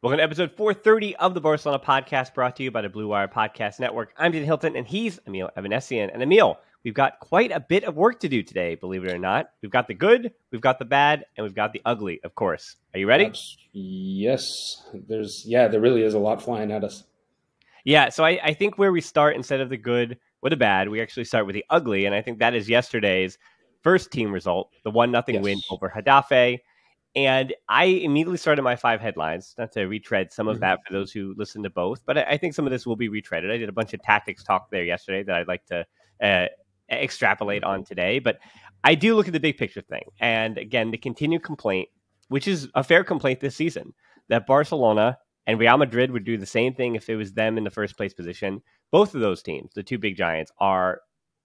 Welcome to episode 430 of the Barcelona podcast brought to you by the Blue Wire Podcast Network. I'm Dan Hilton and he's Emile Avanessian. And Emile, we've got quite a bit of work to do today, believe it or not. We've got the good, we've got the bad, and we've got the ugly, of course. Are you ready? Yes. There's, yeah, there really is a lot flying at us. Yeah, so I, I think where we start instead of the good with the bad, we actually start with the ugly. And I think that is yesterday's first team result, the 1 nothing yes. win over Getafe. And I immediately started my five headlines, not to retread some of mm-hmm. that for those who listen to both, but I, think some of this will be retreaded. I did a bunch of tactics talk there yesterday that I'd like to uh, extrapolate on today. But I do look at the big picture thing. And again, the continued complaint, which is a fair complaint this season, that Barcelona and Real Madrid would do the same thing if it was them in the first place position. Both of those teams, the two big giants, are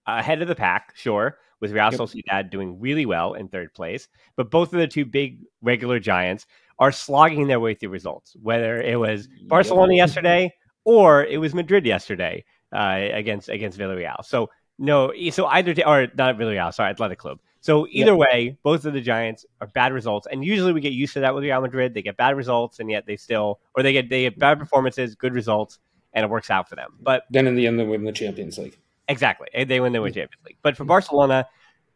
ahead of the pack, sure, with Real yep. Sociedad doing really well in third place. But both of the two big regular giants are slogging their way through results, whether it was Barcelona yep. yesterday or it was Madrid yesterday uh, against against Villarreal. So no, so either or not Villarreal, sorry, Athletic Club. So either yep. way, both of the Giants are bad results, and usually we get used to that with Real Madrid. They get bad results, and yet they still, or they get they get bad performances, good results, and it works out for them. But then in the end, they win the Champions League. Exactly. They win the win Champions League. But for Barcelona,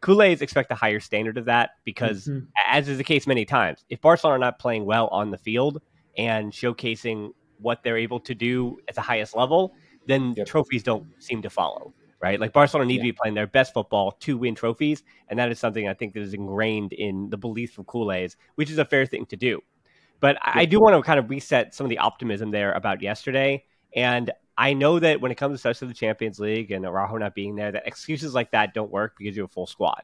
Culés expect a higher standard of that because, mm-hmm. as is the case many times, if Barcelona are not playing well on the field and showcasing what they're able to do at the highest level, then yep. trophies don't seem to follow, right? Like Barcelona need yeah. to be playing their best football to win trophies, and that is something I think that is ingrained in the belief from Culés, which is a fair thing to do. But yep. I do want to kind of reset some of the optimism there about yesterday, and I know that when it comes to the Champions League and Araujo not being there, that excuses like that don't work because you have a full squad.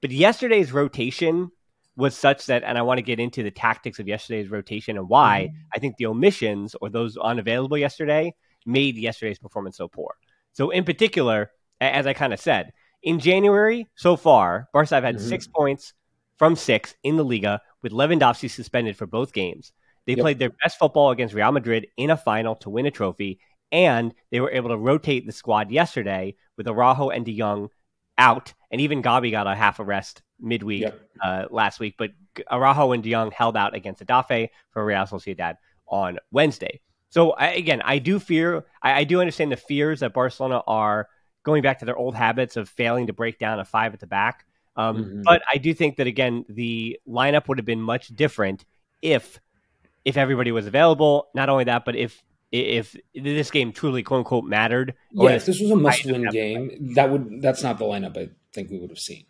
But yesterday's rotation was such that, and I want to get into the tactics of yesterday's rotation and why mm-hmm. I think the omissions or those unavailable yesterday made yesterday's performance so poor. So, in particular, as I kind of said, in January so far, Barca have had mm-hmm. six points from six in the Liga with Lewandowski suspended for both games. They yep. played their best football against Real Madrid in a final to win a trophy, and they were able to rotate the squad yesterday with Araujo and De Jong out, and even Gabi got a half a rest midweek yep. uh, last week. But Araujo and De Jong held out against Getafe for Real Sociedad on Wednesday. So I, again, I do fear, I, I do understand the fears that Barcelona are going back to their old habits of failing to break down a five at the back. Um, mm-hmm. But I do think that again, the lineup would have been much different if if everybody was available. Not only that, but if if this game truly quote unquote mattered. Oh, yeah, if this was a must win game, that would that's not the lineup I think we would have seen.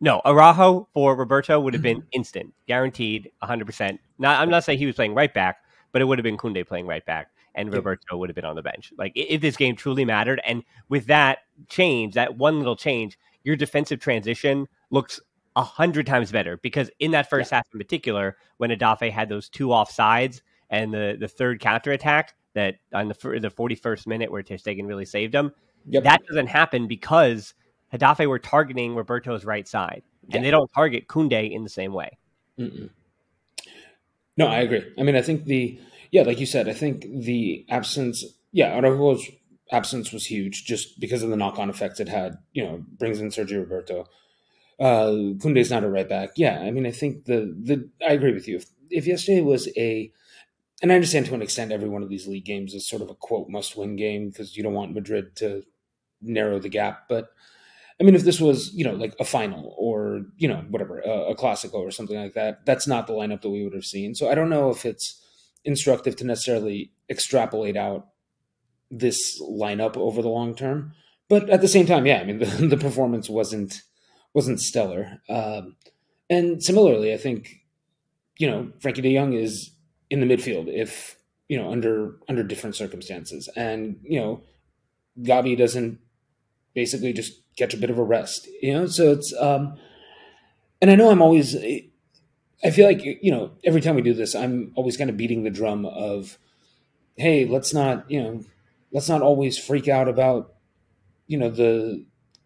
No, Araujo for Roberto would have been instant, guaranteed, 100%. Not, I'm not saying he was playing right back, but it would have been Koundé playing right back, and Roberto would have been on the bench. Like if this game truly mattered, and with that change, that one little change, your defensive transition looks a hundred times better because in that first yeah. half in particular, when Getafe had those two offsides and the the third counter attack, that on the the 41st minute where Ter Stegen really saved him. Yep. That doesn't happen because Getafe were targeting Roberto's right side, and they don't target Koundé in the same way. Mm-mm. No, I agree. I mean, I think the yeah, like you said, I think the absence, yeah, Araujo's absence was huge just because of the knock on effects it had. You know, brings in Sergi Roberto. Uh, Koundé's not a right back. Yeah, I mean, I think the the I agree with you. If, if yesterday was a and I understand to an extent every one of these league games is sort of a quote must win game because you don't want Madrid to narrow the gap. But I mean, if this was you know like a final or you know whatever a, a or something like that, that's not the lineup that we would have seen. So I don't know if it's instructive to necessarily extrapolate out this lineup over the long term. But at the same time, yeah, I mean the, the performance wasn't wasn't stellar. Um, and similarly, I think you know Frenkie De Jong is in the midfield if you know under under different circumstances, and you know Gabi doesn't basically just catch a bit of a rest, you know. So it's um, and I know I'm always. I feel like you know every time we do this, I'm always kind of beating the drum of, hey, let's not you know, let's not always freak out about, you know the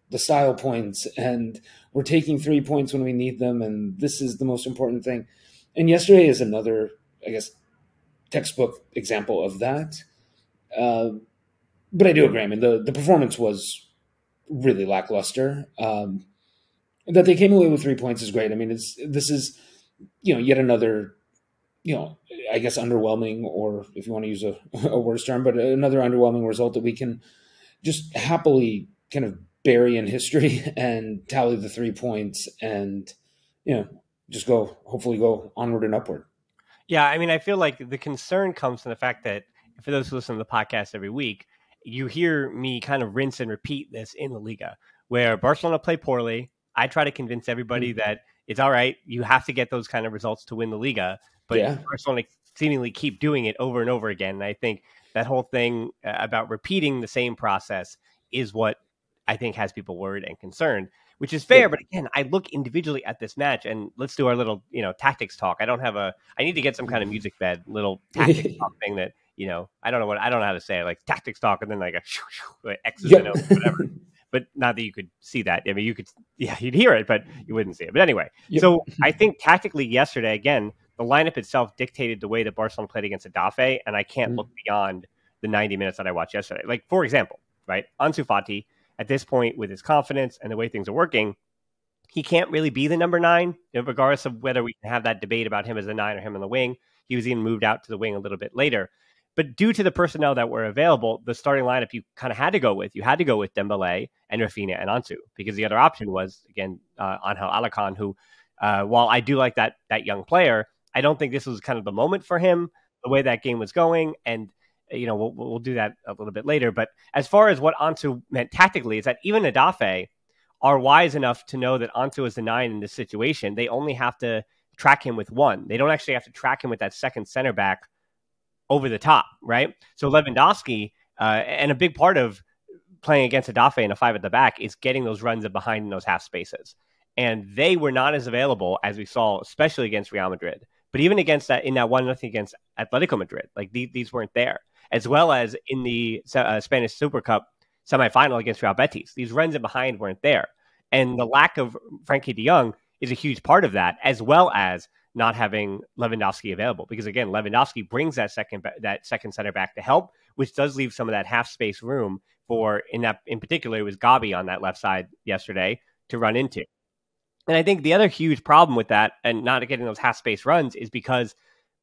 the style points and we're taking three points when we need them and this is the most important thing and yesterday is another I guess, textbook example of that. Uh, but I do agree. I mean, the, the performance was really lackluster. Um, that they came away with three points is great. I mean, it's this is you know yet another you know, I guess underwhelming, or if you want to use a, a worse term, but another underwhelming result that we can just happily kind of bury in history and tally the three points and, you know, just go, hopefully go onward and upward. Yeah. I mean, I feel like the concern comes from the fact that for those who listen to the podcast every week, you hear me kind of rinse and repeat this in the Liga, where Barcelona play poorly. I try to convince everybody mm-hmm. that it's all right. You have to get those kind of results to win the Liga, but yeah. Barcelona seemingly keep doing it over and over again. And I think that whole thing uh, about repeating the same process is what I think has people worried and concerned, which is fair. Yeah. But again, I look individually at this match, and let's do our little, you know, tactics talk. I don't have a. I need to get some kind of music bed little tactics talk thing that you know. I don't know what I don't know how to say it, like tactics talk, and then like a shoo, shoo, X's yep. and O's, whatever. but not that you could see that. I mean, you could, yeah, you'd hear it, but you wouldn't see it. But anyway, yep. so I think tactically yesterday, again, the lineup itself dictated the way that Barcelona played against Getafe, and I can't mm-hmm. look beyond the 90 minutes that I watched yesterday. Like, for example, right, Ansu Fati, at this point, with his confidence and the way things are working, he can't really be the number nine, regardless of whether we can have that debate about him as a nine or him on the wing. He was even moved out to the wing a little bit later. But due to the personnel that were available, the starting lineup you kind of had to go with. You had to go with Dembele and Raphinha and Ansu because the other option was again uh, Angel Alarcón, who, uh, while I do like that that young player, I don't think this was kind of the moment for him. The way that game was going, and you know we'll, we'll do that a little bit later. But as far as what Ansu meant tactically, is that even Getafe are wise enough to know that Ansu is the nine in this situation. They only have to track him with one. They don't actually have to track him with that second center back over the top, right? So Lewandowski, uh, and a big part of playing against Getafe in a five at the back is getting those runs in behind in those half spaces. And they were not as available as we saw, especially against Real Madrid. But even against that, in that one nothing against Atletico Madrid, like these weren't there, as well as in the uh, Spanish Super Cup semifinal against Real Betis. These runs in behind weren't there, and the lack of Frenkie De Jong is a huge part of that, as well as not having Lewandowski available because again Lewandowski brings that second that second center back to help, which does leave some of that half space room for in that in particular it was Gabi on that left side yesterday to run into. And I think the other huge problem with that and not getting those half space runs is because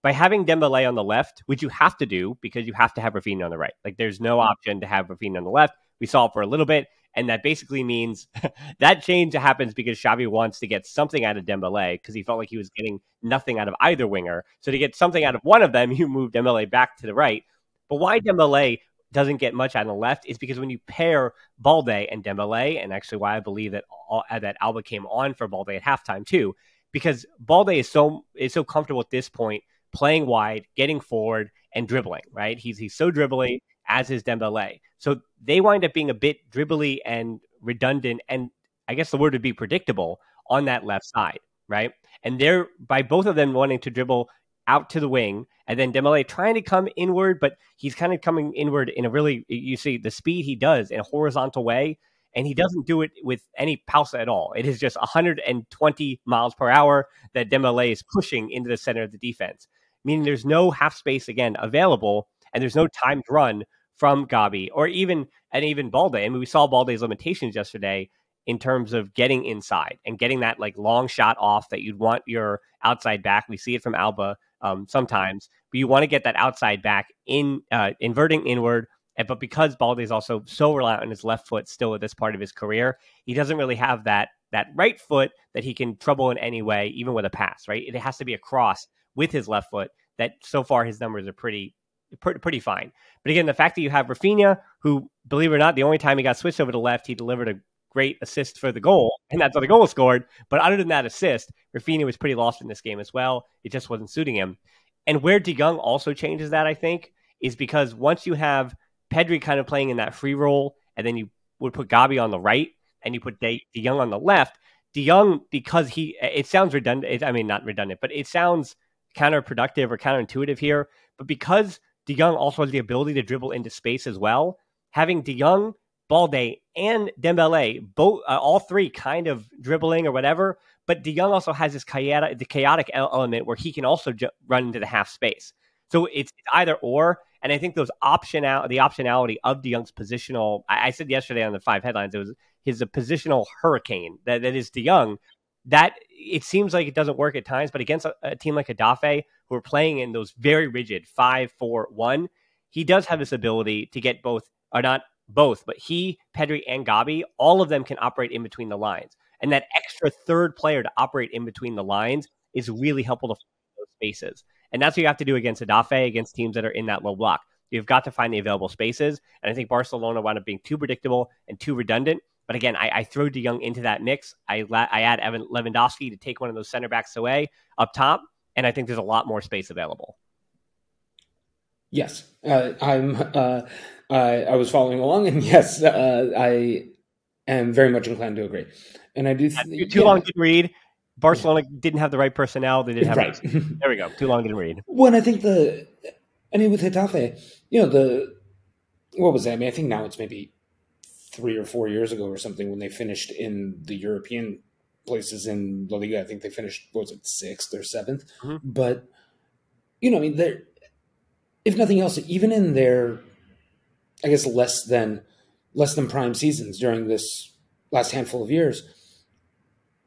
by having Dembele on the left, which you have to do because you have to have Raphinha on the right. Like there's no mm-hmm. option to have Raphinha on the left. We saw it for a little bit. And that basically means that change happens because Xavi wants to get something out of Dembele because he felt like he was getting nothing out of either winger. So to get something out of one of them, you move Dembele back to the right. But why Dembele doesn't get much on the left is because when you pair Balde and Dembele, and actually why I believe that that Alba came on for Balde at halftime too, because Balde is so is so comfortable at this point playing wide, getting forward, and dribbling. Right? He's he's so dribbly as is Dembele. So they wind up being a bit dribbly and redundant, and I guess the word would be predictable on that left side, right? And they're by both of them wanting to dribble out to the wing, and then Dembele trying to come inward, but he's kind of coming inward in a really you see the speed he does in a horizontal way, and he doesn't do it with any pausa at all. It is just 120 miles per hour that Dembele is pushing into the center of the defense, meaning there's no half space again available and there's no timed run from Gabi or even and even Balde. I mean, we saw Balde's limitations yesterday in terms of getting inside and getting that like long shot off that you'd want your outside back. We see it from Alba um, sometimes, but you want to get that outside back in uh, inverting inward. But because Balde is also so reliant on his left foot still at this part of his career, he doesn't really have that that right foot that he can trouble in any way, even with a pass. Right, it has to be a cross with his left foot. That so far his numbers are pretty pretty fine. But again, the fact that you have Raphinha, who, believe it or not, the only time he got switched over to left, he delivered a great assist for the goal, and that's how the goal was scored. But other than that assist, Raphinha was pretty lost in this game as well. It just wasn't suiting him. And where De Jong also changes that, I think, is because once you have Pedri kind of playing in that free role, and then you would put Gabi on the right, and you put De, De Jong on the left, De Jong, because he, it sounds redundant, I mean, not redundant, but it sounds counterproductive or counterintuitive here. But because De Jong also has the ability to dribble into space as well. Having De Jong, Balde, and Dembele, both uh, all three kind of dribbling or whatever, but De Jong also has this chaotic, the chaotic element where he can also ju- run into the half space. So it's either or, and I think those option out the optionality of De Jong's positional. I, I said yesterday on the five headlines it was his a positional hurricane that, that is De Jong that it seems like it doesn't work at times, but against a, a team like Getafe, who are playing in those very rigid five, four, one, he does have this ability to get both, or not both, but he, Pedri, and Gabi, all of them can operate in between the lines. And that extra third player to operate in between the lines is really helpful to those spaces. And that's what you have to do against Getafe, against teams that are in that low block. You've got to find the available spaces. And I think Barcelona wound up being too predictable and too redundant. But again, I, I throw De Jong into that mix. I, I add Evan Lewandowski to take one of those center backs away up top. And I think there's a lot more space available. Yes, uh, I'm. Uh, I, I was following along, and yes, uh, I am very much inclined to agree. And I do. Th- too yeah. long didn't read. Barcelona didn't have the right personnel. They didn't have. Right. there we go. Too long didn't read. Well, I think the. I mean, with Getafe, you know the. What was that? I mean, I think now it's maybe three or four years ago or something when they finished in the European places in La Liga. I think they finished what was it sixth or 7th mm-hmm. But you know, I mean, they're if nothing else, even in their, I guess less than less than prime seasons during this last handful of years,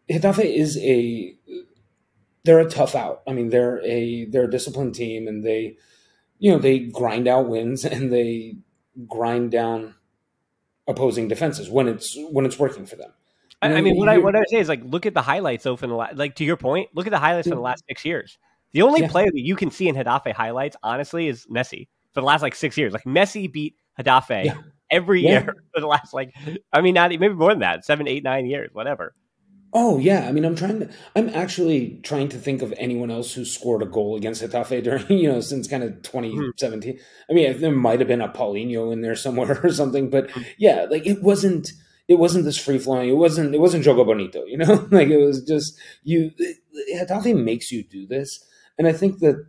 Getafe is a they're a tough out. I mean, they're a they're a disciplined team, and they, you know, they grind out wins and they grind down opposing defenses when it's when it's working for them. I, I mean, what I what I say is like look at the highlights though from the la- like to your point, look at the highlights from the last six years. The only yeah. player that you can see in Getafe highlights, honestly, is Messi for the last like six years. Like Messi beat Getafe yeah. every yeah. year for the last like, I mean, not maybe more than that, seven, eight, nine years, whatever. Oh yeah, I mean, I'm trying to. I'm actually trying to think of anyone else who scored a goal against Getafe during, you know, since kind of 2017. Mm-hmm. I mean, there might have been a Paulinho in there somewhere or something, but mm-hmm. yeah, like it wasn't. It wasn't this free flowing. It wasn't. It wasn't Jogo Bonito. You know, like it was just you. Getafe makes you do this, and I think that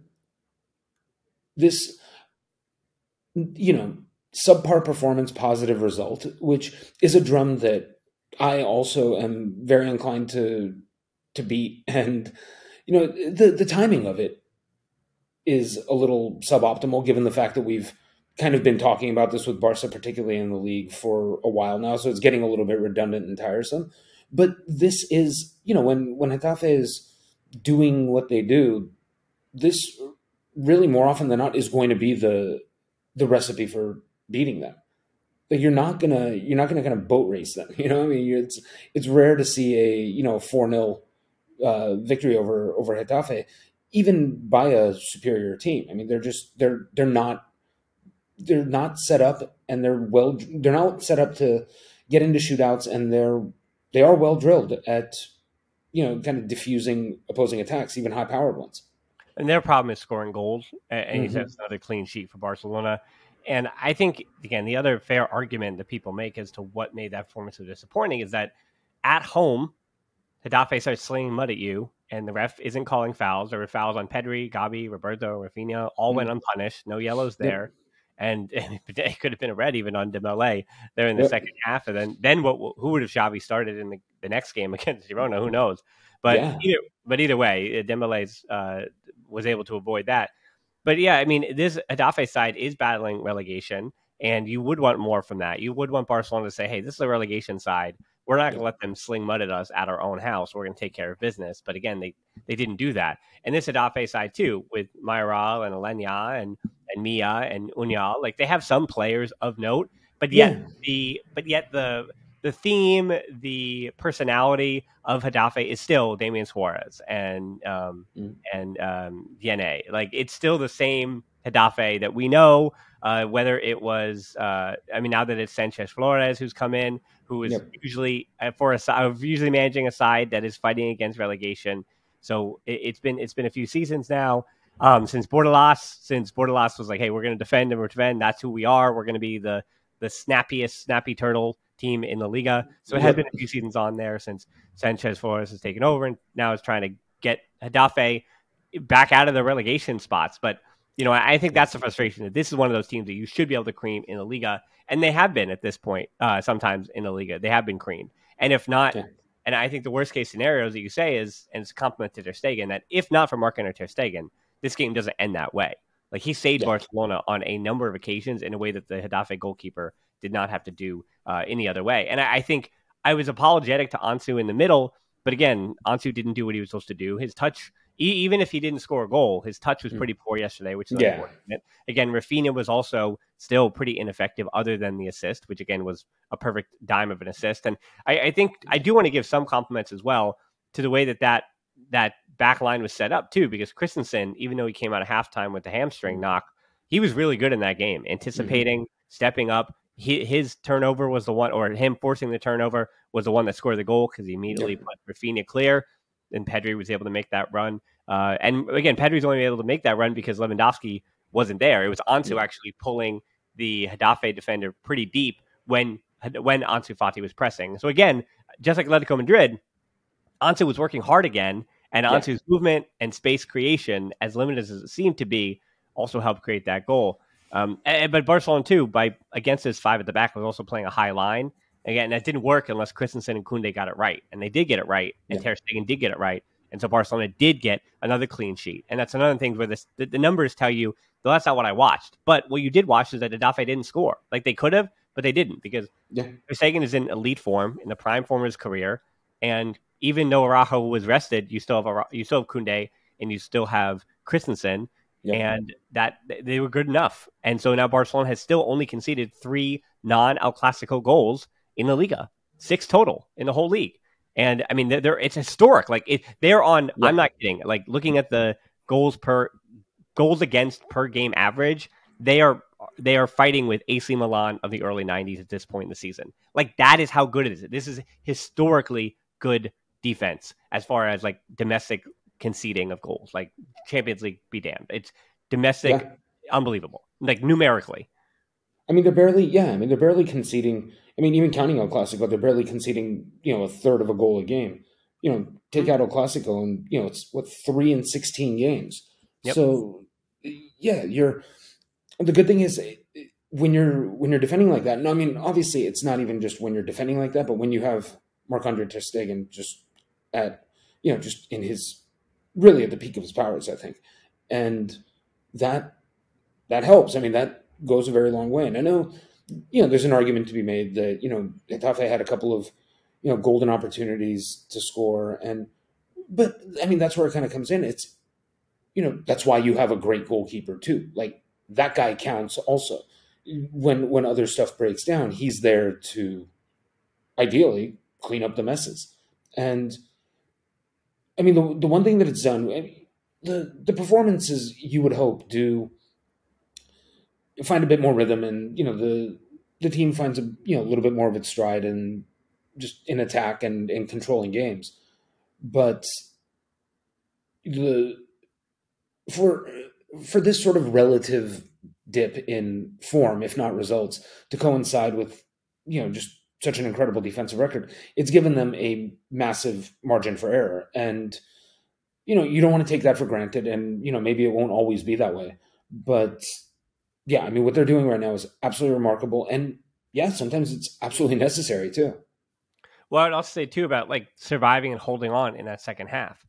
this, you know, subpar performance, positive result, which is a drum that I also am very inclined to to beat, and you know the the timing of it is a little suboptimal given the fact that we've kind of been talking about this with Barca, particularly in the league, for a while now. So it's getting a little bit redundant and tiresome. But this is, you know, when when Getafe is doing what they do, this really more often than not is going to be the the recipe for beating them like you're not gonna you're not gonna kind of boat race them. You know, I mean, it's it's rare to see a you know four 0 uh, victory over over Getafe, even by a superior team. I mean, they're just they're they're not they're not set up, and they're well they're not set up to get into shootouts, and they're they are well drilled at you know kind of diffusing opposing attacks, even high powered ones. And their problem is scoring goals, and mm-hmm. another clean sheet for Barcelona. And I think again, the other fair argument that people make as to what made that performance so disappointing is that at home, Getafe starts slinging mud at you, and the ref isn't calling fouls. There were fouls on Pedri, Gabi, Roberto, Raphinha, all mm. went unpunished. No yellows there. And, and, it could have been a red even on Dembele there in the yep. second half. And then, then what? Who would have Xavi started in the, the next game against Girona? Who knows? But yeah. either, but either way, Dembele uh, was able to avoid that. But yeah, I mean, this Getafe side is battling relegation, and you would want more from that. You would want Barcelona to say, "Hey, this is a relegation side. We're not going to let them sling mud at us at our own house. We're going to take care of business." But again, they they didn't do that. And this Getafe side too, with Mayoral and Aleñá and and Milla and Ünal, like they have some players of note, but yet yeah. the but yet the the theme, the personality of Getafe is still Damian Suarez and um, mm. and um, Vianney. Like it's still the same Getafe that we know. Uh, whether it was, uh, I mean, now that it's Sanchez Flores who's come in, who is yep. usually uh, for a uh, usually managing a side that is fighting against relegation. So it, has been it's been a few seasons now. Um, since Bordalas, since Bordalas was like, "Hey, we're going to defend and we're defend. That's who we are. We're going to be the the snappiest snappy turtle team in the Liga. So it has been a few seasons on there since Sanchez Flores has taken over and now is trying to get Getafe back out of the relegation spots. But, you know, I think that's the frustration that this is one of those teams that you should be able to cream in the Liga. And they have been at this point, uh, sometimes in the Liga. They have been creamed. And if not, yeah. and I think the worst case scenarios that you say is, and it's a compliment to Ter Stegen, that if not for Marc-Andre Ter Stegen, this game doesn't end that way. Like he saved yeah. Barcelona on a number of occasions in a way that the Getafe goalkeeper did not have to do uh, any other way. And I, I, think I was apologetic to Ansu in the middle, But again, Ansu didn't do what he was supposed to do. His touch, even if he didn't score a goal, his touch was hmm. pretty poor yesterday, which is yeah. unfortunate. Again, Raphinha was also still pretty ineffective, other than the assist, which again was a perfect dime of an assist. And I, I think I do want to give some compliments as well to the way that that that back line was set up too, because Christensen, even though he came out of halftime with the hamstring hmm. knock, he was really good in that game, mm-hmm. anticipating, mm-hmm. stepping up. He, his turnover was the one, or him forcing the turnover was the one that scored the goal because he immediately yep. put Raphinha clear, and Pedri was able to make that run. Uh, and again, Pedri's only able to make that run because Lewandowski wasn't there. It was Ansu yeah. actually pulling the Getafe defender pretty deep when when Ansu Fati was pressing. So again, just like Atletico Madrid, Ansu was working hard again, and yeah. Ansu's movement and space creation, as limited as it seemed to be, also helped create that goal. Um, and, but Barcelona too, by against his five at the back, was also playing a high line. Again, that didn't work unless Christensen and Koundé got it right, and they did get it right, and yeah. Ter Stegen did get it right, and so Barcelona did get another clean sheet. And that's another thing where this, the, the numbers tell you well, that's not what I watched. But what you did watch is that Getafe didn't score. Like they could have, but they didn't because yeah. Ter Stegen is in elite form, in the prime form of his career, and even though Araujo was rested, you still have you still have Koundé and you still have Christensen and that they were good enough. And so now Barcelona has still only conceded three non El Clasico goals in the Liga, six total in the whole league. And I mean, they're, they're it's historic. Like it, they're on. I'm not kidding. Like looking at the goals per goals against per game average, they are they are fighting with AC Milan of the early 90s at this point in the season. Like that is how good it is. This is historically good defense as far as like domestic conceding of goals. Like Champions League, be damned. It's domestic, yeah. unbelievable. Like numerically. I mean, they're barely. Yeah, I mean, they're barely conceding. I mean, even counting El Clasico, they're barely conceding. You know, a third of a goal a game. You know, take mm-hmm. out El Clasico, and you know, it's what three and sixteen games. Yep. So, yeah, you're. The good thing is when you're when you're defending like that. No, I mean, obviously, it's not even just when you're defending like that, but when you have Marc Andre Ter Stegen just at you know just in his really at the peak of his powers, I think, and that that helps. I mean, that goes a very long way. And I know, you know, there's an argument to be made that you know Getafe had a couple of you know golden opportunities to score, and but I mean that's where it kind of comes in. It's you know that's why you have a great goalkeeper too. Like that guy counts also. When when other stuff breaks down, he's there to ideally clean up the messes. And I mean, the the one thing that it's done, the the performances you would hope do find a bit more rhythm, and you know the the team finds a you know a little bit more of its stride and just in attack and in controlling games, but the for for this sort of relative dip in form, if not results, to coincide with you know just such an incredible defensive record, it's given them a massive margin for error. And, you know, you don't want to take that for granted. And, you know, maybe it won't always be that way. But yeah, I mean, what they're doing right now is absolutely remarkable. And yeah, sometimes it's absolutely necessary too. Well, I'd also say too about like surviving and holding on in that second half,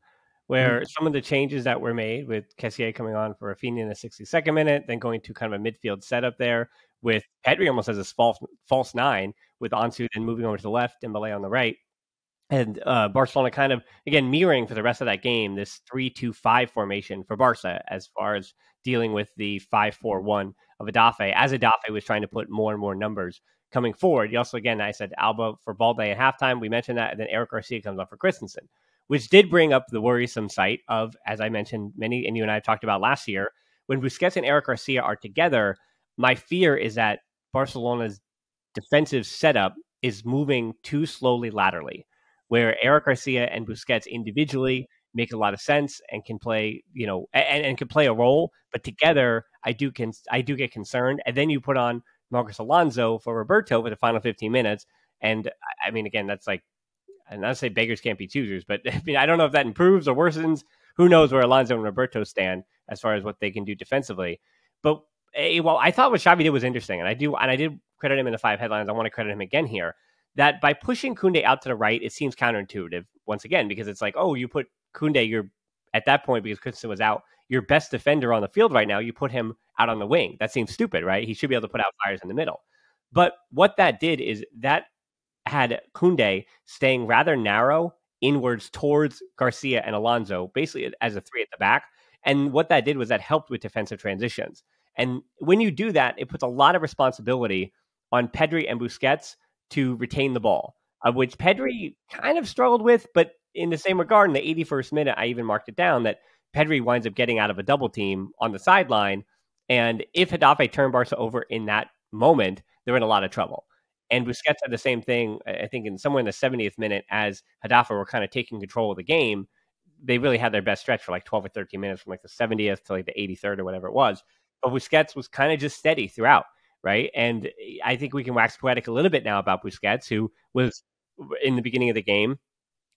where mm-hmm. some of the changes that were made with Kessié coming on for Raphinha in the 62nd minute, then going to kind of a midfield setup there with Pedri almost as a false false nine, with Ansu then moving over to the left and Malay on the right. And uh, Barcelona kind of again mirroring for the rest of that game this three-two-five formation for Barca as far as dealing with the five-four-one of Getafe as Getafe was trying to put more and more numbers coming forward. You also again I said Alba for Balde at halftime. We mentioned that, and then Eric Garcia comes on for Christensen, which did bring up the worrisome sight of as I mentioned many and you and I talked about last year when Busquets and Eric Garcia are together my fear is that Barcelona's defensive setup is moving too slowly laterally, where Eric Garcia and Busquets individually make a lot of sense and can play, you know, and, and can play a role, but together I do can I do get concerned. And then you put on Marcos Alonso for Roberto for the final 15 minutes. And I mean, again, that's like, and I say beggars can't be choosers, but I mean, I don't know if that improves or worsens. Who knows where Alonso and Roberto stand as far as what they can do defensively. But a, well, I thought what Xavi did was interesting, and I do, and I did credit him in the five headlines. I want to credit him again here. That by pushing Koundé out to the right, it seems counterintuitive once again because it's like, oh, you put Koundé, you're at that point because Christensen was out, your best defender on the field right now. You put him out on the wing. That seems stupid, right? He should be able to put out fires in the middle. But what that did is that had Koundé staying rather narrow inwards towards Garcia and Alonso, basically as a three at the back. And what that did was that helped with defensive transitions. And when you do that, it puts a lot of responsibility on Pedri and Busquets to retain the ball, of which Pedri kind of struggled with. But in the same regard, in the 81st minute, I even marked it down that Pedri winds up getting out of a double team on the sideline. And if Getafe turned Barca over in that moment, they're in a lot of trouble. And Busquets had the same thing, I think, in somewhere in the 70th minute as Getafe were kind of taking control of the game. They really had their best stretch for like 12 or 13 minutes from like the 70th to like the 83rd or whatever it was. But Busquets was kind of just steady throughout, right? And eh, I think we can wax poetic a little bit now about Busquets, who was in the beginning of the game,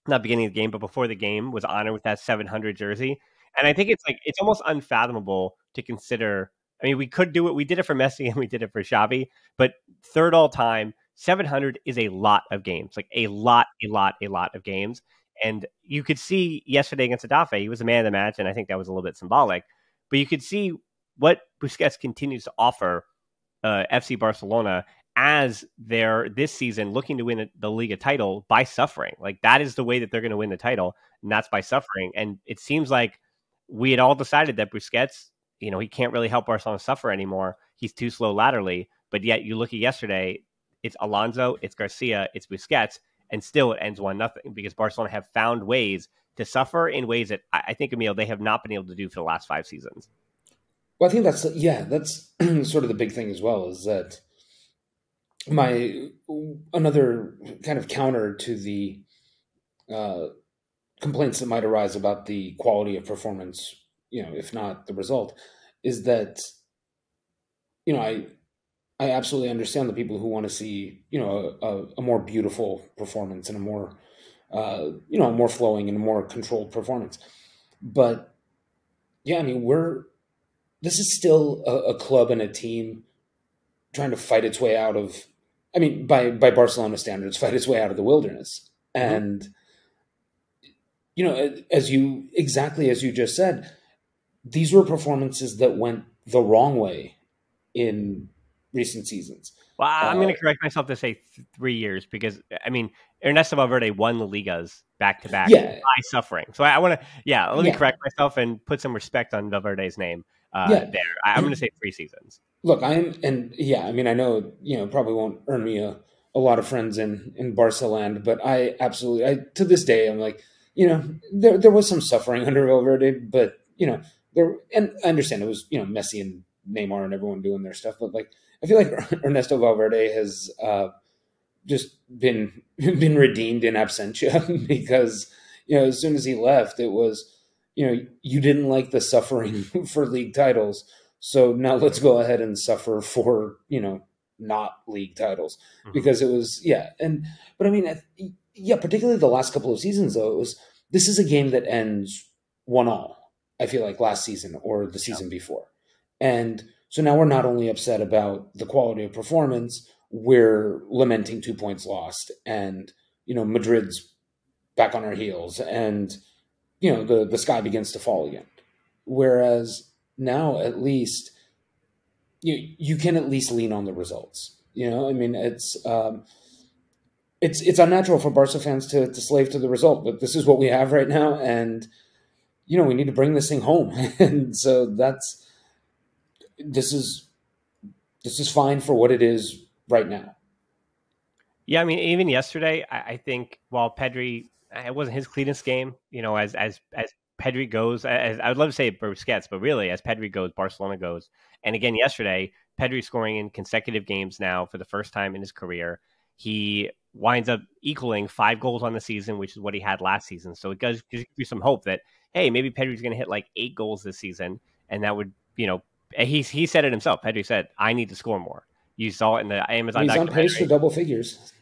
not beginning of the game, but before the game, was honored with that 700 jersey. And I think it's like, it's almost unfathomable to consider. I mean, we could do it. We did it for Messi and we did it for Xavi, but third all time 700 is a lot of games, like a lot, a lot, a lot of games. And you could see yesterday against Getafe, he was a man of the match, and I think that was a little bit symbolic. But you could see what Busquets continues to offer uh, FC Barcelona as they're this season looking to win the Liga title by suffering. Like that is the way that they're going to win the title, and that's by suffering. And it seems like we had all decided that Busquets, you know, he can't really help Barcelona suffer anymore. He's too slow laterally. But yet, you look at yesterday, it's Alonso, it's Garcia, it's Busquets, and still it ends one nothing because Barcelona have found ways to suffer in ways that I think Emile they have not been able to do for the last five seasons. Well, I think that's yeah, that's sort of the big thing as well is that my another kind of counter to the uh, complaints that might arise about the quality of performance, you know, if not the result, is that you know I I absolutely understand the people who want to see, you know, a, a more beautiful performance and a more, uh, you know, more flowing and a more controlled performance. But yeah, I mean, we're this is still a, a club and a team trying to fight its way out of, I mean, by by Barcelona standards, fight its way out of the wilderness. Mm-hmm. And you know, as you exactly as you just said, these were performances that went the wrong way in recent seasons. Well, I'm uh, going to correct myself to say th- three years because I mean Ernesto Valverde won the Ligas back to back by suffering. So I, I want to, yeah, let me yeah. correct myself and put some respect on Valverde's name uh, yeah. there. I, am going to say three seasons. Look, I'm, and yeah, I mean, I know you know probably won't earn me a, a lot of friends in in land, but I absolutely, I to this day, I'm like, you know, there there was some suffering under Valverde, but you know, there, and I understand it was you know Messi and Neymar and everyone doing their stuff, but like I feel like Ernesto Valverde has uh, just been been redeemed in absentia because you know as soon as he left, it was you know you didn't like the suffering for league titles, so now let's go ahead and suffer for you know not league titles mm-hmm. because it was yeah and but I mean yeah particularly the last couple of seasons though it was this is a game that ends one all I feel like last season or the season yeah. before and so now we're not only upset about the quality of performance, we're lamenting two points lost, and you know Madrid's back on our heels, and you know the the sky begins to fall again. Whereas now, at least you you can at least lean on the results. You know, I mean, it's um, it's it's unnatural for Barca fans to to slave to the result, but this is what we have right now, and you know we need to bring this thing home, and so that's this is this is fine for what it is right now. Yeah, I mean, even yesterday, I, I think while Pedri, uh, it wasn't his cleanest game. You know, as as as Pedri goes, as I would love to say Busquets, but really, as Pedri goes, Barcelona goes. And again, yesterday, Pedri scoring in consecutive games now for the first time in his career. He winds up equaling five goals on the season, which is what he had last season. So it does give you some hope that hey, maybe Pedri's going to hit like eight goals this season, and that would you know he he said it himself. Pedri said, "I need to score more." You saw it in the Amazon. He's on pace for double figures.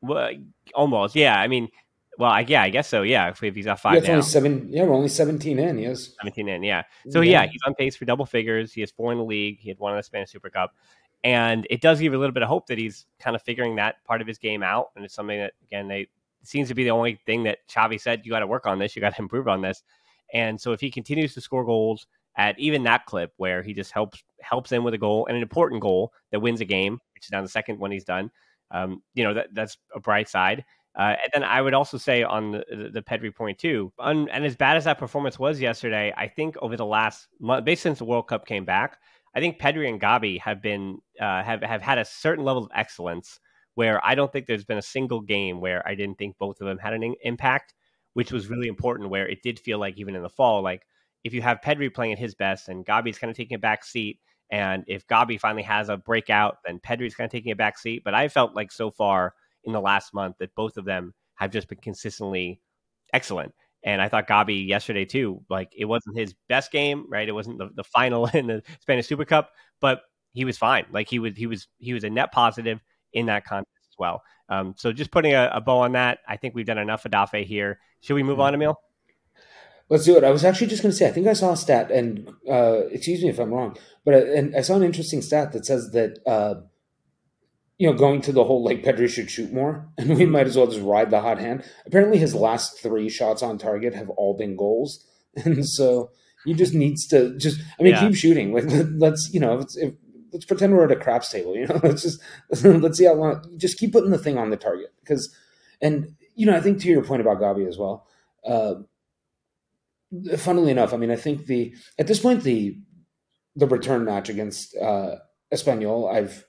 Well, almost, yeah. I mean, well, I, yeah, I guess so. Yeah, if, if he's five yeah, only seven. Yeah, we're only seventeen in. Yes, seventeen in. Yeah. So yeah. yeah, he's on pace for double figures. He has four in the league. He had one in the Spanish Super Cup, and it does give a little bit of hope that he's kind of figuring that part of his game out. And it's something that again, they seems to be the only thing that Xavi said you got to work on this. You got to improve on this. And so if he continues to score goals at even that clip where he just helps helps in with a goal and an important goal that wins a game, which is down the second when he's done. Um, you know that that's a bright side. Uh, and then I would also say on the, the, the Pedri point too, and as bad as that performance was yesterday, I think over the last month, basically since the World Cup came back, I think Pedri and Gabi have been uh, have have had a certain level of excellence where I don't think there's been a single game where I didn't think both of them had an in- impact, which was really important. Where it did feel like even in the fall, like if you have Pedri playing at his best and Gabi's kind of taking a back seat, and if Gabi finally has a breakout, then Pedri's kind of taking a back seat. But I felt like so far in the last month that both of them have just been consistently excellent. And I thought Gabi yesterday too, like it wasn't his best game, right? It wasn't the, the final in the Spanish Super Cup, but he was fine. Like he was he was he was a net positive in that contest as well. Um, so just putting a, a, bow on that, I think we've done enough Getafe here. Should we move on, Emile? Let's do it. I was actually just going to say, I think I saw a stat, and uh, excuse me if I'm wrong, but I, and I saw an interesting stat that says that uh, you know, going to the whole like Pedri should shoot more, and we might as well just ride the hot hand. Apparently, his last three shots on target have all been goals, and so he just needs to just. I mean, yeah. keep shooting. Like let's you know, if, let's pretend we're at a craps table. You know, let's just let's see how long. Just keep putting the thing on the target because, and you know, I think to your point about Gabi as well. Uh, funnily enough, I mean, I think the at this point the the return match against uh, Espanyol, I've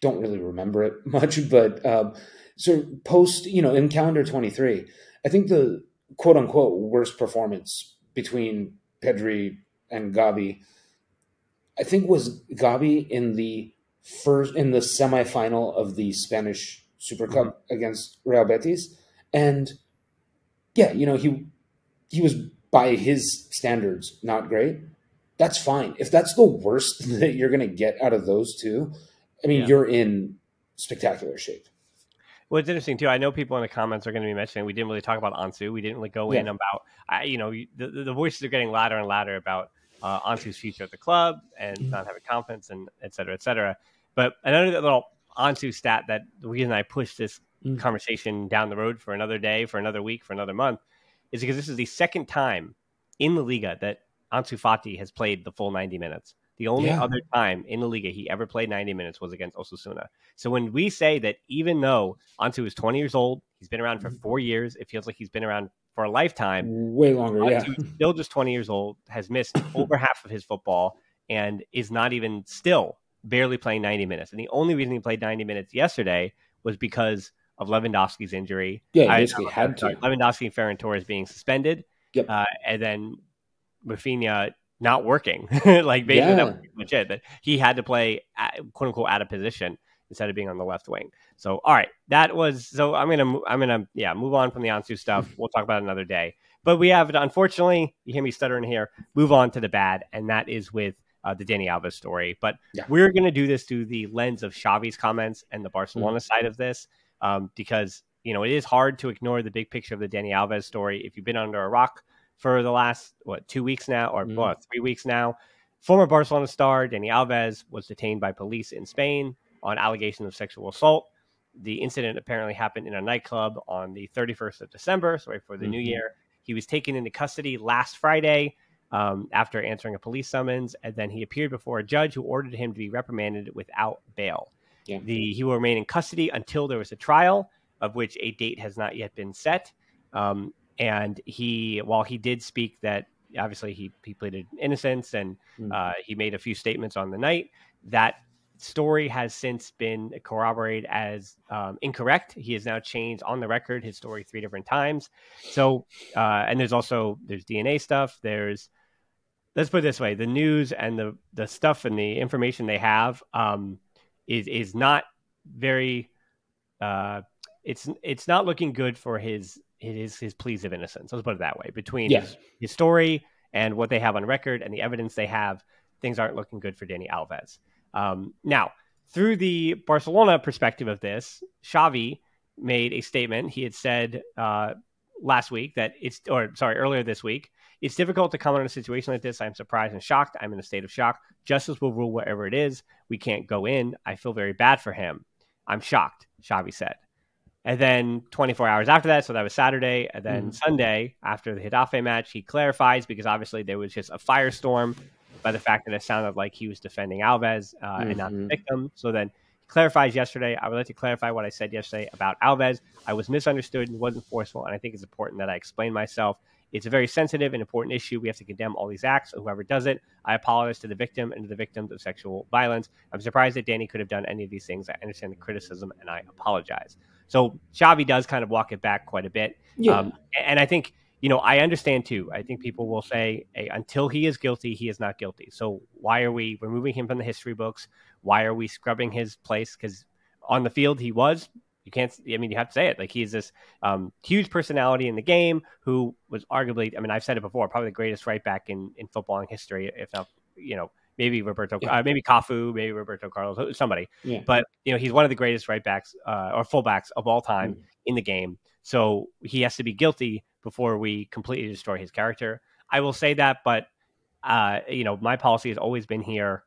don't really remember it much, but um, so post, you know, in calendar 23, I think the quote unquote worst performance between Pedri and Gabi, I think was Gabi in the first, in the semifinal of the Spanish Super Cup mm-hmm. against Real Betis. And yeah, you know, he, he was by his standards not great. That's fine. If that's the worst that you're going to get out of those two, I mean, yeah. you're in spectacular shape. Well, it's interesting too. I know people in the comments are going to be mentioning we didn't really talk about Ansu. We didn't really go yeah. in about, uh, you know, the, the voices are getting louder and louder about uh, Ansu's future at the club and mm-hmm. not having confidence and et cetera, et cetera. But another little Ansu stat that the reason I pushed this mm-hmm. conversation down the road for another day, for another week, for another month is because this is the second time in the Liga that Ansu Fati has played the full 90 minutes. The only yeah. other time in the Liga he ever played 90 minutes was against Osasuna. So when we say that even though Ansu is 20 years old, he's been around for mm-hmm. four years, it feels like he's been around for a lifetime. Way longer, Ansu yeah. still just 20 years old, has missed over half of his football, and is not even still barely playing 90 minutes. And the only reason he played 90 minutes yesterday was because of Lewandowski's injury. Yeah, he basically I, had to. Lewandowski and Ferran Torres being suspended. Yep. Uh, and then Raphinha not working. like basically yeah. that was much it. That he had to play at, quote unquote out of position instead of being on the left wing. So all right, that was so I'm gonna I'm gonna yeah move on from the Ansu stuff. We'll talk about another day. But we have unfortunately you hear me stuttering here. Move on to the bad, and that is with uh, the Dani Alves story. But yeah. we're gonna do this through the lens of Xavi's comments and the Barcelona mm-hmm. side of this um, because you know it is hard to ignore the big picture of the Dani Alves story if you've been under a rock for the last what two weeks now or mm. what three weeks now. Former Barcelona star Dani Alves was detained by police in Spain on allegations of sexual assault. The incident apparently happened in a nightclub on the 31st of December, so right for the mm-hmm. new year. He was taken into custody last Friday um, after answering a police summons, and then he appeared before a judge who ordered him to be reprimanded without bail. Yeah. The, he will remain in custody until there was a trial, of which a date has not yet been set. Um, and he, while he did speak that obviously he, he pleaded innocence and mm. uh, he made a few statements on the night, that story has since been corroborated as um, incorrect. He has now changed on the record his story three different times. So, uh, and there's also there's DNA stuff. There's let's put it this way: the news and the the stuff and the information they have um, is is not very. Uh, it's it's not looking good for his his his pleas of innocence. Let's put it that way. Between yes. his, his, story and what they have on record and the evidence they have, things aren't looking good for Dani Alves. Um, now, through the Barcelona perspective of this, Xavi made a statement. He had said uh, last week that it's, or sorry, earlier this week, it's difficult to comment on a situation like this. I'm surprised and shocked. I'm in a state of shock. Justice will rule wherever it is. We can't go in. I feel very bad for him. I'm shocked, Xavi said. And then 24 hours after that, so that was Saturday. And then mm. Sunday, after the Getafe match, he clarifies because obviously there was just a firestorm by the fact that it sounded like he was defending Alves uh, mm-hmm. and not the mm-hmm. victim. So then he clarifies yesterday. I would like to clarify what I said yesterday about Alves. I was misunderstood and wasn't forceful, and I think it's important that I explain myself. It's a very sensitive and important issue. We have to condemn all these acts. Whoever does it, I apologize to the victim and to the victims of sexual violence. I'm surprised that Dani could have done any of these things. I understand the criticism, and I apologize. So Xavi does kind of walk it back quite a bit. Yeah. Um, and I think you know, I understand too. I think people will say, hey, until he is guilty, he is not guilty. So why are we removing him from the history books? Why are we scrubbing his place? Because on the field, he was. You can't. I mean, you have to say it. Like he's this um, huge personality in the game who was arguably. I mean, I've said it before. Probably the greatest right back in in footballing history, if not, you know, maybe Roberto, yeah. uh, maybe Cafu, maybe Roberto Carlos, somebody. Yeah. But you know, he's one of the greatest right backs uh, or fullbacks of all time mm. in the game. So he has to be guilty before we completely destroy his character. I will say that, but uh, you know, my policy has always been here.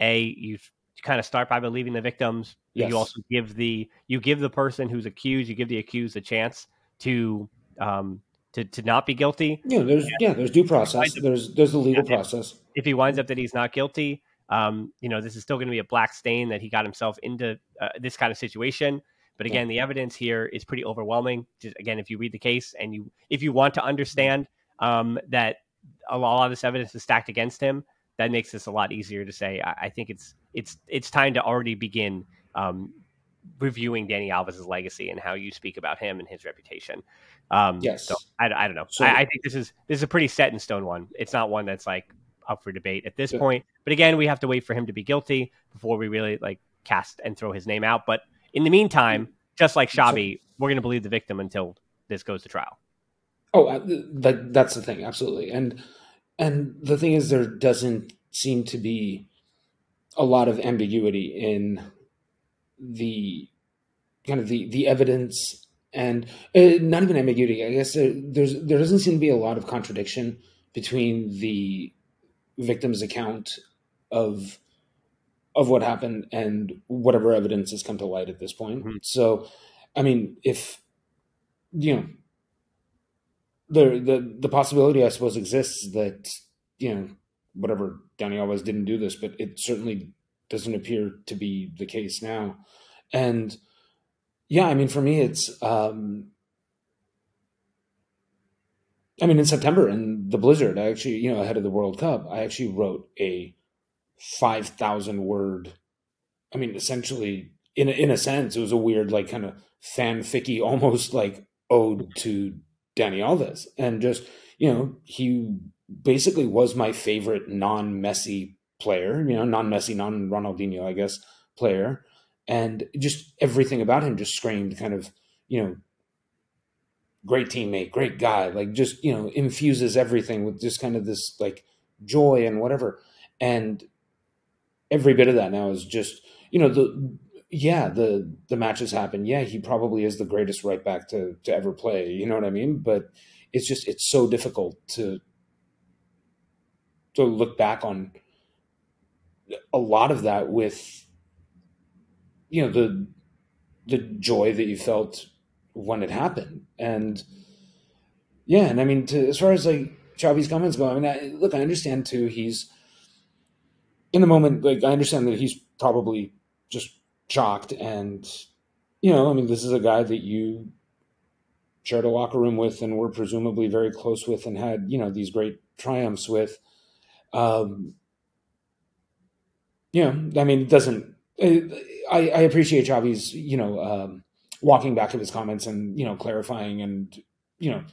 A, you kind of start by believing the victims. Yes. You also give the you give the person who's accused, you give the accused a chance to um, to, to not be guilty. Yeah, there's and yeah, there's due process. There's there's the legal process. If he winds up that he's not guilty, um, you know, this is still going to be a black stain that he got himself into uh, this kind of situation. But again, the evidence here is pretty overwhelming. Just again, if you read the case and you if you want to understand um, that a lot of this evidence is stacked against him, that makes this a lot easier to say. I, I think it's it's it's time to already begin um, reviewing Dani Alves' legacy and how you speak about him and his reputation. Um, yes. So I, I don't know. So, I, I, think this is this is a pretty set in stone one. It's not one that's like up for debate at this yeah. point. But again, we have to wait for him to be guilty before we really like cast and throw his name out. But in the meantime, just like Xavi, we're going to believe the victim until this goes to trial. Oh, uh, that, that's the thing, absolutely. And and the thing is, there doesn't seem to be a lot of ambiguity in the kind of the the evidence and uh, not even ambiguity. I guess there, there's there doesn't seem to be a lot of contradiction between the victim's account of of what happened and whatever evidence has come to light at this point. Mm-hmm. So, I mean, if you know, the the the possibility, I suppose, exists that you know whatever Dani Alves didn't do this, but it certainly doesn't appear to be the case now. And yeah, I mean, for me, it's. um I mean, in September in the blizzard, I actually, you know, ahead of the World Cup, I actually wrote a 5,000 word. I mean, essentially, in a, in a sense, it was a weird, like, kind of fanficky, almost like ode to Dani Alves. And just, you know, he basically was my favorite non Messi player, you know, non Messi, non Ronaldinho, I guess, player. And just everything about him just screamed kind of, you know, great teammate, great guy, like just, you know, infuses everything with just kind of this like joy and whatever. And every bit of that now is just you know the yeah the the matches happen yeah he probably is the greatest right back to to ever play you know what i mean but it's just it's so difficult to to look back on a lot of that with you know the the joy that you felt when it happened and yeah and i mean to, as far as like Xavi's comments go i mean I, look i understand too he's in the moment, like I understand that he's probably just shocked, and you know, I mean, this is a guy that you shared a locker room with, and were presumably very close with, and had you know these great triumphs with. Um, you know, I mean, it doesn't. I I appreciate Xavi's you know um, walking back of his comments and you know clarifying and you know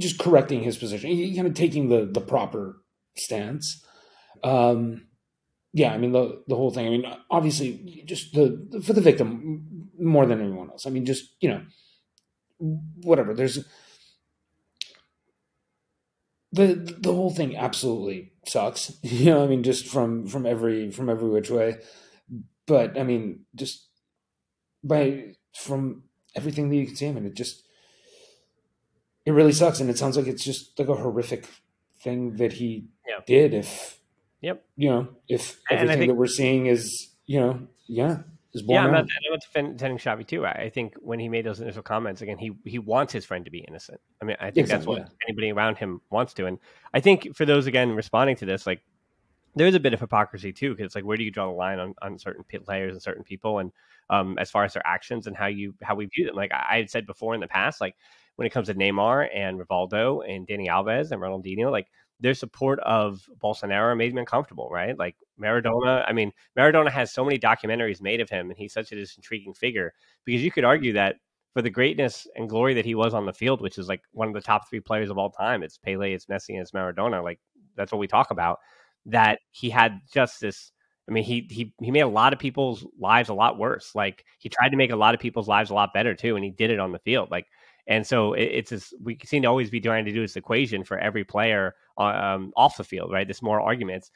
just correcting his position, he kind of taking the the proper stance. Um, yeah, I mean the the whole thing. I mean, obviously, just the for the victim more than anyone else. I mean, just you know, whatever. There's the the whole thing absolutely sucks. You know, I mean, just from from every from every which way. But I mean, just by from everything that you can see, I mean, it just it really sucks, and it sounds like it's just like a horrific thing that he yeah. did. If Yep. You know, if everything think, that we're seeing is, you know, yeah, is born. Yeah, I'm not, I'm not defending Xavi too. I think when he made those initial comments, again, he he wants his friend to be innocent. I mean, I think exactly, that's what yeah. anybody around him wants to. And I think for those again responding to this, like there is a bit of hypocrisy too, because it's like where do you draw the line on, on certain players and certain people, and um, as far as their actions and how you how we view them. Like I, I had said before in the past, like when it comes to Neymar and Rivaldo and Dani Alves and Ronaldinho, like their support of Bolsonaro made me uncomfortable, right? Like Maradona, I mean, Maradona has so many documentaries made of him, and he's such an intriguing figure because you could argue that for the greatness and glory that he was on the field, which is like one of the top three players of all time, it's Pele, it's Messi, and it's Maradona. Like that's what we talk about. That he had just this. I mean, he he he made a lot of people's lives a lot worse. Like he tried to make a lot of people's lives a lot better too, and he did it on the field. Like and so it, it's this, we seem to always be trying to do this equation for every player uh, um, off the field, right? This moral arguments.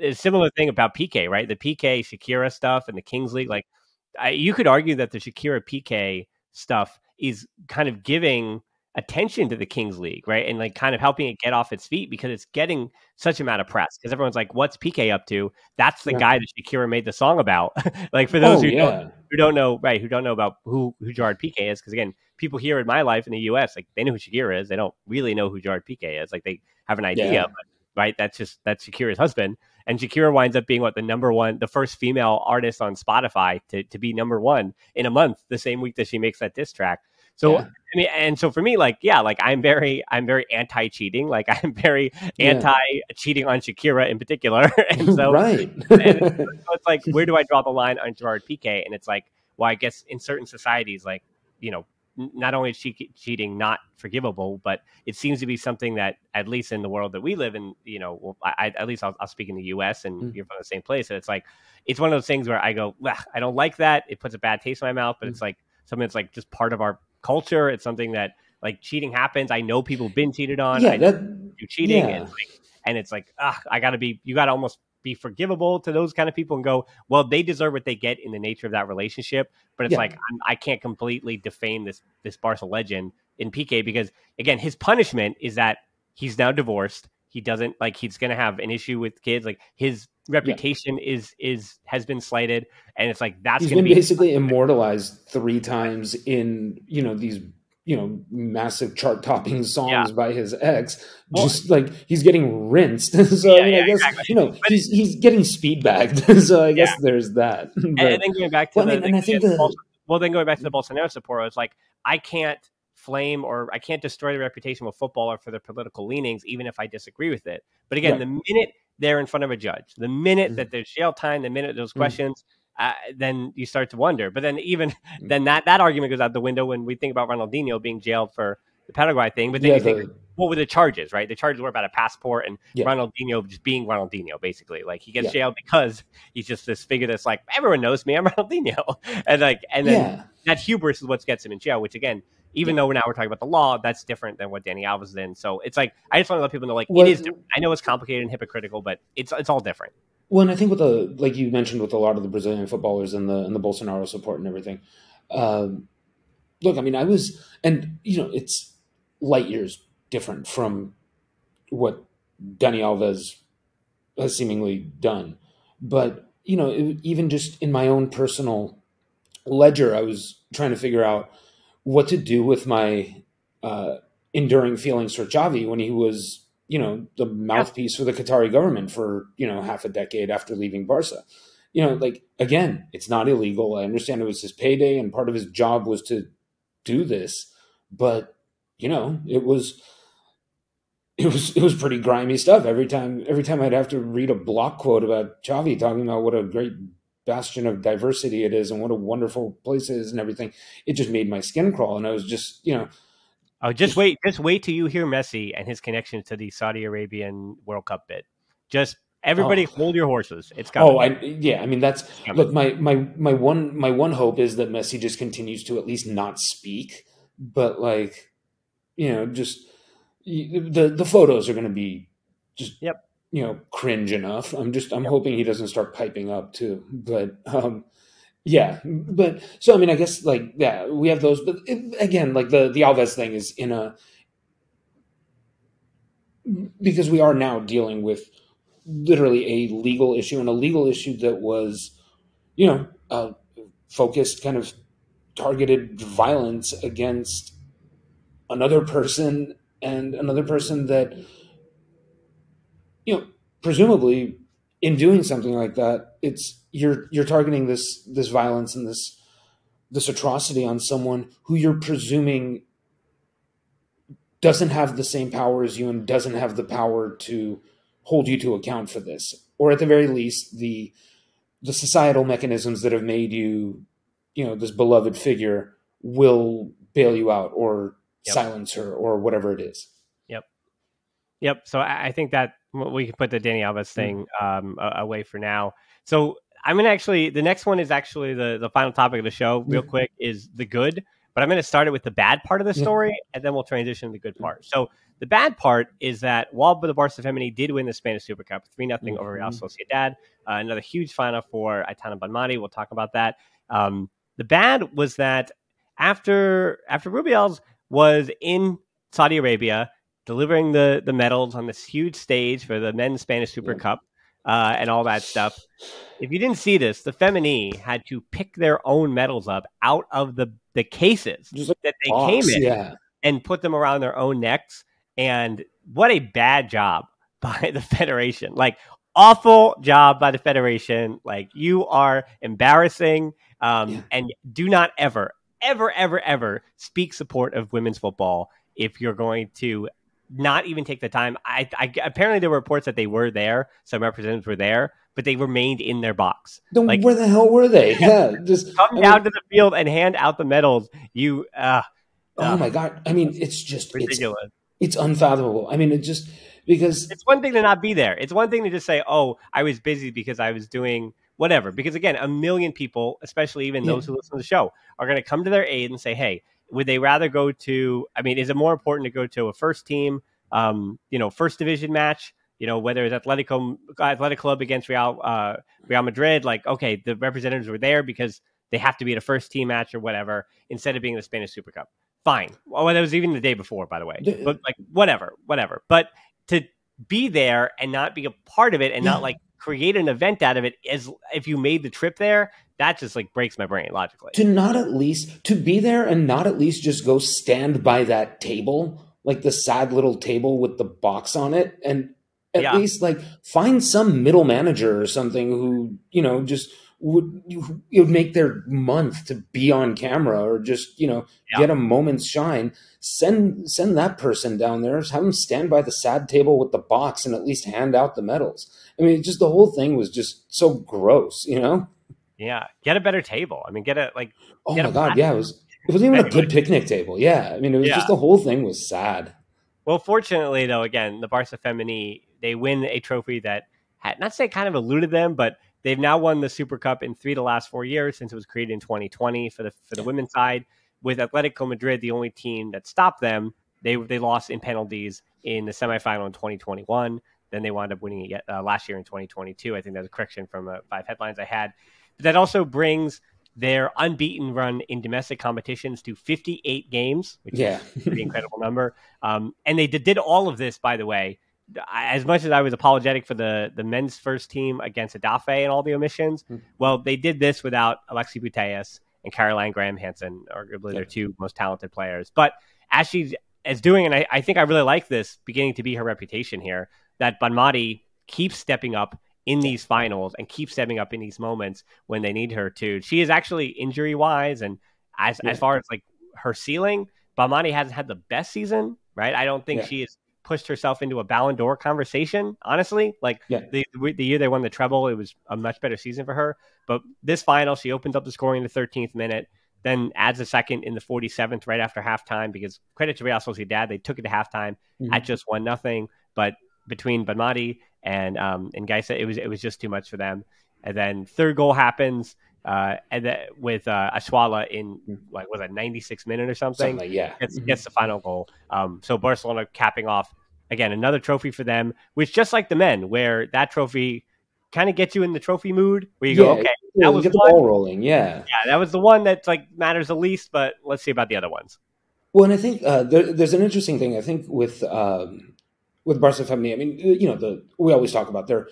A similar thing about Piqué, right? The Piqué Shakira stuff and the Kings League. Like I, you could argue that the Shakira Piqué stuff is kind of giving attention to the Kings League, right? And like kind of helping it get off its feet because it's getting such a amount of press because everyone's like, "What's Piqué up to?" That's the yeah. guy that Shakira made the song about. like for those oh, who yeah. don't, who don't know, right? Who don't know about who who Gerard Piqué is, because again, people here in my life in the U.S. like they know who Shakira is, they don't really know who Gerard Piqué is. Like they have an idea, yeah. but, right? That's just that's Shakira's husband. And Shakira winds up being what the number one, the first female artist on Spotify to, to be number one in a month, the same week that she makes that diss track. So yeah. I mean, and so for me, like, yeah, like I'm very, I'm very anti-cheating. Like I'm very yeah. anti-cheating on Shakira in particular. and so, right. and so it's like, where do I draw the line on Gerard Piqué? And it's like, well, I guess in certain societies, like, you know, not only is cheating not forgivable, but it seems to be something that, at least in the world that we live in, you know, well, I, at least I'll, I'll, speak in the U.S. and mm. you're from the same place, and it's like it's one of those things where I go, I don't like that. It puts a bad taste in my mouth, but mm. it's like something that's like just part of our culture. It's something that like cheating happens. I know people have been cheated on. Yeah, I that, do cheating, yeah. and, like, and it's like, ah, I got to be. You got to almost be forgivable to those kind of people and go, well, they deserve what they get in the nature of that relationship. But it's yeah. like I'm, I can not completely defame this this Barca legend in Piqué because again, his punishment is that he's now divorced. He doesn't like he's going to have an issue with kids. Like his reputation yeah. is is has been slighted, and it's like that's he's been be basically immortalized three times in you know these you know massive chart topping songs yeah. by his ex well, just like he's getting rinsed so yeah, I, mean, I guess exactly. you know but he's he's getting speed bagged so i guess there's that but, and, then going back to well, the, I mean, the, the, well then going back to the bolsonaro supporter it's like i can't flame or i can't destroy the reputation of a footballer for their political leanings even if i disagree with it but again the minute they're in front of a judge the minute mm-hmm. that there's jail time the minute those mm-hmm. Uh, then you start to wonder. But then even mm. then that that argument goes out the window when we think about Ronaldinho being jailed for the Paraguay thing. But then yeah, you think, what were the charges? Right, the charges were about a passport and yeah. Ronaldinho just being Ronaldinho, basically. Like he gets yeah. jailed because he's just this figure that's like everyone knows me, I'm Ronaldinho, and like and then that hubris is what gets him in jail. Which again. Even though now we're talking about the law, that's different than what Dani Alves is in. So it's like I just want to let people know, like well, it is. Different. I know it's complicated and hypocritical, but it's it's all different. Well, and I think with the like you mentioned with a lot of the Brazilian footballers and the and the Bolsonaro support and everything. Um, look, I mean, I was, and you know, it's light years different from what Dani Alves has seemingly done, but you know, it, even just in my own personal ledger, I was trying to figure out what to do with my uh, enduring feelings for Xavi when he was you know, the mouthpiece for the Qatari government for, you know, half a decade after leaving Barca. You know, like again, it's not illegal. I understand it was his payday and part of his job was to do this, but you know, it was it was it was pretty grimy stuff. Every time every time I'd have to read a block quote about Xavi talking about what a great bastion of diversity it is and what a wonderful place it is and everything, it just made my skin crawl. And I was just, you know, Oh, just wait, just wait till you hear Messi and his connection to the Saudi Arabian World Cup bid. Just everybody oh. hold your horses. It's coming. Oh, I, yeah. I mean, that's look. My my my one my one hope is that Messi just continues to at least not speak, but like, you know, just the the photos are going to be just yep. You know, cringe enough. I'm just I'm yep. hoping he doesn't start piping up too. But um, yeah, but so I mean, I guess like yeah, we have those, but it, again, like the the Alves thing is in a because we are now dealing with literally a legal issue and a legal issue that was, you know, focused kind of targeted violence against another person and another person that, you know, presumably in doing something like that, it's you're you're targeting this this violence and this this atrocity on someone who you're presuming doesn't have the same power as you and doesn't have the power to hold you to account for this. Or at the very least the the societal mechanisms that have made you you know this beloved figure will bail you out or yep. silence her or whatever it is. Yep. Yep. So i think that we can put the Dani Alves mm. thing um, away for now so i'm gonna actually the next one is actually the the final topic of the show real quick is the good but I'm going to start it with the bad part of the story, and then we'll transition to the good part. So the bad part is that while the Barca Femení did win the Spanish Super Cup, 3 0 mm-hmm. over Real Sociedad, uh, another huge final for Aitana Bonmati. We'll talk about that. Um, the bad was that after after Rubiales was in Saudi Arabia delivering the, the medals on this huge stage for the men's Spanish Super Cup uh, and all that stuff. If you didn't see this, the Femení had to pick their own medals up out of the the cases like that they box, came in yeah. and put them around their own necks. And what a bad job by the Federation. Like, awful job by the Federation. Like, you are embarrassing. Um, yeah. And do not ever, ever, ever, ever speak support of women's football if you're going to not even take the time. I, I, apparently there were reports that they were there, some representatives were there, but they remained in their box. Then like, where the hell were they? Yeah, just come I down mean, to the field and hand out the medals. You, uh, oh uh, my god! I mean, it's just ridiculous. It's, it's unfathomable. I mean, it just because it's one thing to not be there. It's one thing to just say, "Oh, I was busy because I was doing." Whatever, because again, a million people, especially even yeah. those who listen to the show, are going to come to their aid and say, "Hey, would they rather go to? I mean, is it more important to go to a first team, um, you know, first division match you know, whether it's Atletico Athletic Club against Real uh, Real Madrid, like okay, the representatives were there because they have to be at a first team match or whatever, instead of being the Spanish Super Cup. Fine. Well, that was even the day before, by the way. But like whatever, whatever. But to be there and not be a part of it and not like create an event out of it as if you made the trip there, that just like breaks my brain logically. To not at least to be there and not at least just go stand by that table, like the sad little table with the box on it, and at yeah. least like find some middle manager or something who you know just would it would make their month to be on camera or just you know yeah. get a moment's shine send send that person down there have them stand by the sad table with the box and at least hand out the medals i mean just the whole thing was just so gross you know? Yeah. Get a better table. I mean get a like oh my god yeah it was it wasn't even a good picnic table yeah. I mean it was yeah. just the whole thing was sad. Well fortunately though again the barca femení they win a trophy that had not say kind of eluded them, but they've now won the Super Cup in three of the last four years since it was created in 2020 for the for the women's side. With Atletico Madrid, the only team that stopped them, they they lost in penalties in the semifinal in 2021. Then they wound up winning it uh, last year in 2022. I think that's a correction from uh, five headlines I had. But that also brings their unbeaten run in domestic competitions to 58 games, which yeah. is a pretty incredible number. Um, and they did, did all of this, by the way, as much as I was apologetic for the the men's first team against Getafe and all the omissions, mm-hmm. well, they did this without Alexia Putellas and Caroline Graham Hansen, arguably yeah. their two most talented players. But as she is doing, and I, I, think I really like this beginning to be her reputation here, that Bonmati keeps stepping up in these finals and keeps stepping up in these moments when they need her to. She is actually injury wise, and as yeah. as far as like her ceiling, Bonmati hasn't had the best season, right? I don't think yeah. she is pushed herself into a Ballon d'Or conversation. Honestly, like yeah. the the year they won the treble, it was a much better season for her. But this final, she opens up the scoring in the 13th minute, then adds a second in the 47th right after halftime. Because credit to Real Sociedad, they took it to halftime mm-hmm. at just one nothing. But between Bonmati and um, and Geyse, it was it was just too much for them. And then third goal happens. Uh, and then with uh, Oshoala in like was it 96 minute or something? something yeah, gets, mm-hmm. gets the final goal. Um, so Barcelona capping off again another trophy for them, which just like the men, where that trophy kind of gets you in the trophy mood, where you yeah, go, okay, yeah, that was get the one. ball rolling, yeah, yeah, that was the one that like matters the least. But let's see about the other ones. Well, and I think uh, there, there's an interesting thing. I think with um, with Barca Femení, I mean, you know, the we always talk about their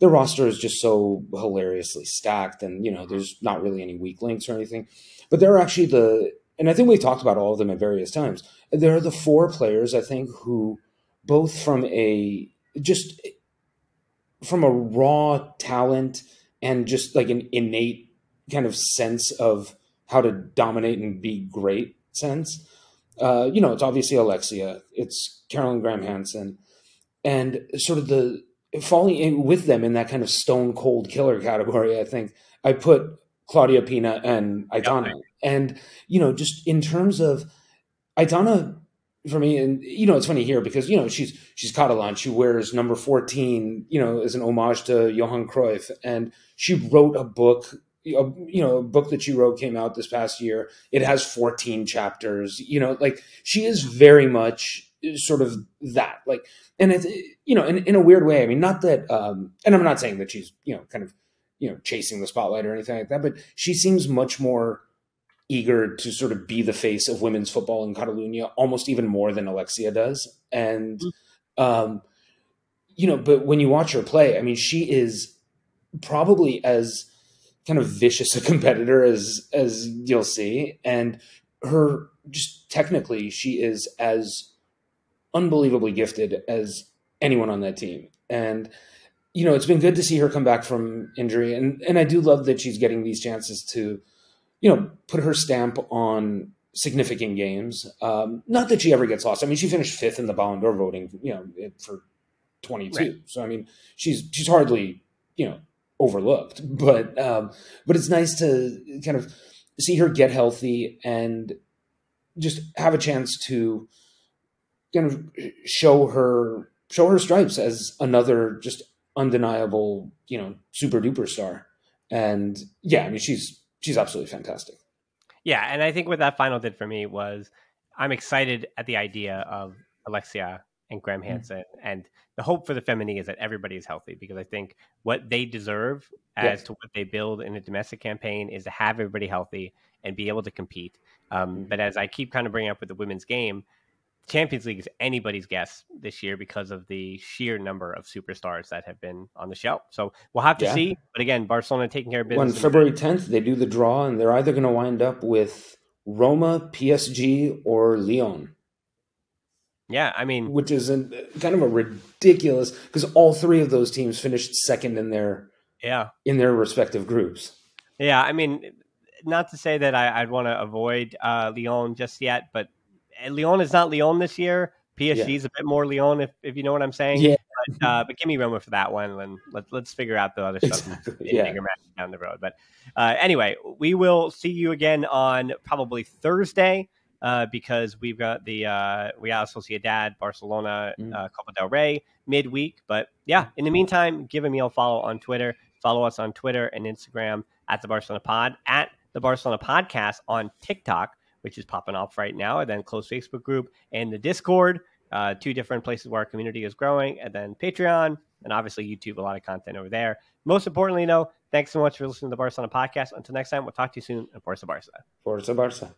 their roster is just so hilariously stacked, and you know, there's not really any weak links or anything. But there are actually the, and I think we talked about all of them at various times. There are the four players I think who, both from a just from a raw talent and just like an innate kind of sense of how to dominate and be great sense. Uh, you know, it's obviously Alexia, it's Caroline Graham Hansen, and sort of the falling in with them in that kind of stone cold killer category. I think I put Claudia Pina and Aitana, and you know, just in terms of Aitana for me, and you know, it's funny here because you know she's she's Catalan. She wears number fourteen, you know, as an homage to Johan Cruyff, and she wrote a book. A, you know, a book that she wrote came out this past year. It has 14 chapters. You know, like she is very much sort of that. Like, and it's you know, in, in a weird way. I mean, not that, um, and I'm not saying that she's you know, kind of you know, chasing the spotlight or anything like that, but she seems much more eager to sort of be the face of women's football in Catalonia, almost even more than Alexia does. And, mm. um, you know, but when you watch her play, I mean, she is probably as kind of vicious a competitor as as you'll see, and her just technically, she is as unbelievably gifted as anyone on that team. And you know, it's been good to see her come back from injury, and and I do love that she's getting these chances to you know, put her stamp on significant games. Um, not that she ever gets lost. I mean, she finished fifth in the Ballon d'Or voting, you know, for 22. Right. So I mean, she's she's hardly you know overlooked. But um, but it's nice to kind of see her get healthy and just have a chance to kind of show her show her stripes as another just undeniable you know super duper star. And yeah, I mean she's she's absolutely fantastic. Yeah, and I think what that final did for me was I'm excited at the idea of Alexia and Graham mm-hmm. Hansen, mm-hmm. and the hope for the Femení is that everybody is healthy because I think what they deserve as to what they build in a domestic campaign is to have everybody healthy and be able to compete. Um, mm-hmm. But as I keep kind of bringing up with the women's game, Champions League is anybody's guess this year because of the sheer number of superstars that have been on the shelf. So we'll have to yeah. see. But again, Barcelona taking care of business. On February 10th, they do the draw, and they're either going to wind up with Roma, PSG, or Lyon. Yeah, I mean, which is a, kind of a ridiculous because all three of those teams finished second in their yeah in their respective groups. Yeah, I mean, not to say that I, would want to avoid uh, Lyon just yet, but Lyon is not Lyon this year. PSG yeah. is a bit more Lyon, if, if you know what I'm saying. Yeah. But, uh, but give me Roma for that one, and let's let's figure out the other stuff exactly. yeah. down the road. But uh, anyway, we will see you again on probably Thursday. Uh, because we've got the uh, Real Sociedad, Barcelona, mm. uh, Copa del Rey midweek. But yeah, in the meantime, give me a follow on Twitter. Follow us on Twitter and Instagram at the Barcelona Pod, at the Barcelona Podcast on TikTok which is popping off right now, and then close Facebook group and the Discord, uh, two different places where our community is growing, and then Patreon, and obviously YouTube, a lot of content over there. Most importantly, though, thanks so much for listening to the Barcelona podcast. Until next time, we'll talk to you soon, and Forza Barca. Forza Barca.